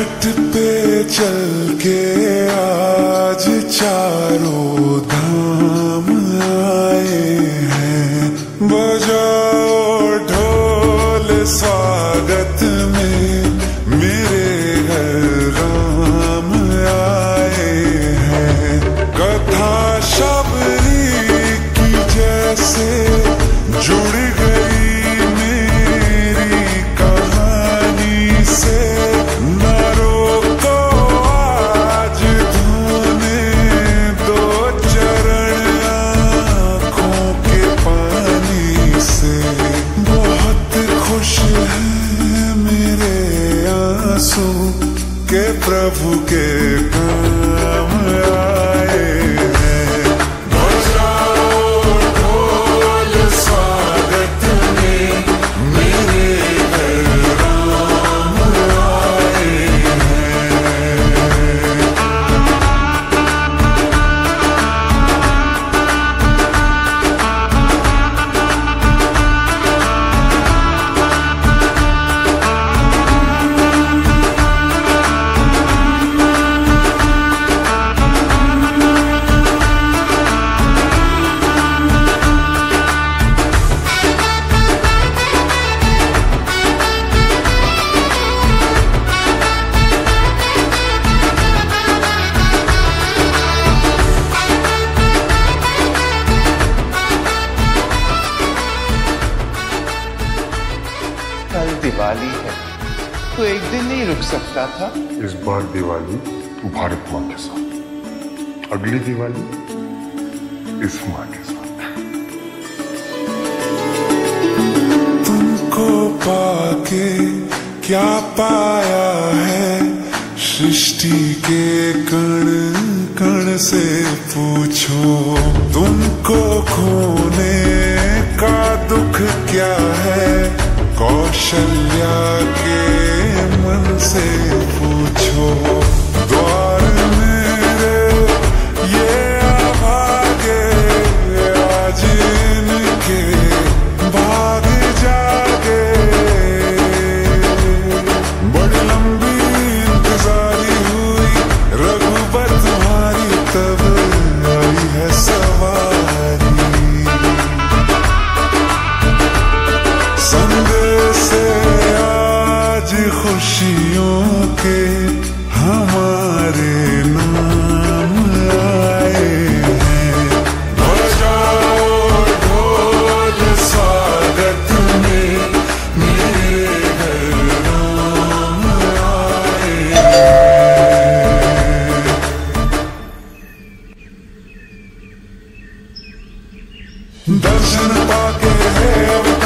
हट पे चल के के प्रभु के काम दिवाली है। तो एक दिन नहीं रुक सकता था। इस बार दिवाली भारत माँ के साथ। अगली दिवाली इस माँ के साथ। तुमको पाके क्या पाया है? सृष्टि के कण कण से पूछो। तुमको खोने का दुख क्या है? scegliere दर्शन पाके है अब